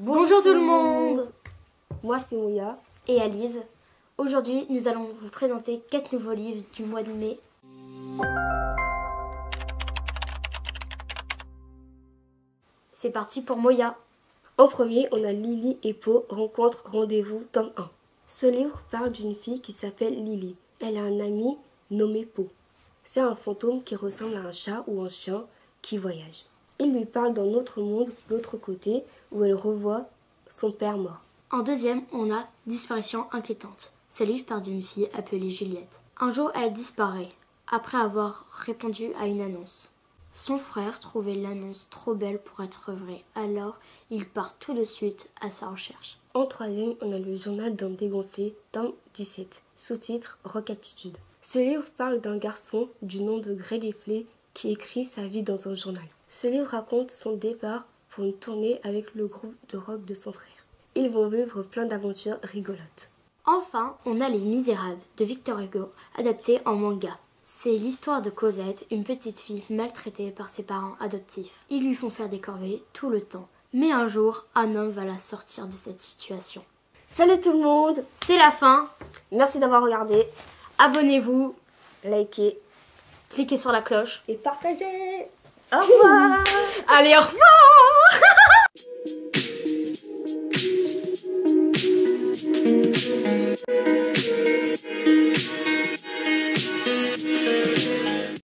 Bonjour tout le monde Moi c'est Mouya. Et Alice. Aujourd'hui, nous allons vous présenter 4 nouveaux livres du mois de mai. C'est parti pour Moya. Au premier, on a Lily et Po, rencontre rendez-vous, tome 1. Ce livre parle d'une fille qui s'appelle Lily. Elle a un ami nommé Po. C'est un fantôme qui ressemble à un chat ou un chien qui voyage. Il lui parle d'un autre monde, l'autre côté, où elle revoit son père mort. En deuxième, on a Disparition inquiétante. Ce livre parle d'une fille appelée Juliette. Un jour, elle disparaît, après avoir répondu à une annonce. Son frère trouvait l'annonce trop belle pour être vraie, alors il part tout de suite à sa recherche. En troisième, on a le journal d'un dégonflé, tome 17, sous-titre Rock Attitude. Ce livre parle d'un garçon du nom de Greg Effley qui écrit sa vie dans un journal. Ce livre raconte son départ pour une tournée avec le groupe de rock de son frère. Ils vont vivre plein d'aventures rigolotes. Enfin, on a Les Misérables de Victor Hugo, adapté en manga. C'est l'histoire de Cosette, une petite fille maltraitée par ses parents adoptifs. Ils lui font faire des corvées tout le temps. Mais un jour, un homme va la sortir de cette situation. Salut tout le monde C'est la fin Merci d'avoir regardé. Abonnez-vous, Likez. Cliquez sur la cloche. Et partagez. Au revoir. Allez, au revoir